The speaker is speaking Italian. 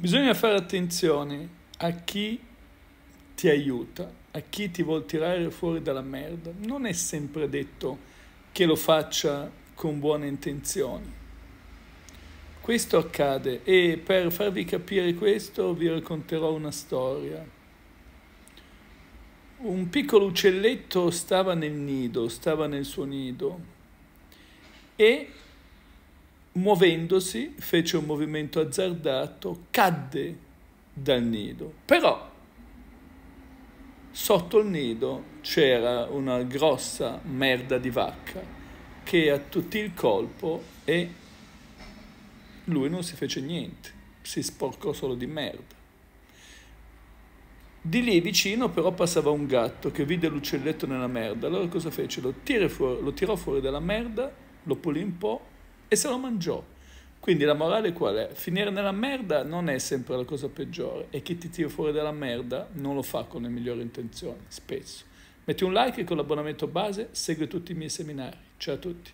Bisogna fare attenzione a chi ti aiuta, a chi ti vuol tirare fuori dalla merda. Non è sempre detto che lo faccia con buone intenzioni. Questo accade e per farvi capire questo vi racconterò una storia. Un piccolo uccelletto stava nel nido, stava nel suo nido e muovendosi fece un movimento azzardato, cadde dal nido. Però sotto il nido c'era una grossa merda di vacca che attutì il colpo e lui non si fece niente, si sporcò solo di merda. Di lì vicino però passava un gatto che vide l'uccelletto nella merda, allora cosa fece? Lo, fuori, lo tirò fuori dalla merda, lo pulì un po' e se lo mangiò. Quindi la morale qual è? Finire nella merda non è sempre la cosa peggiore e chi ti tira fuori dalla merda non lo fa con le migliori intenzioni, spesso. Metti un like con l'abbonamento base, segui tutti i miei seminari. Ciao a tutti.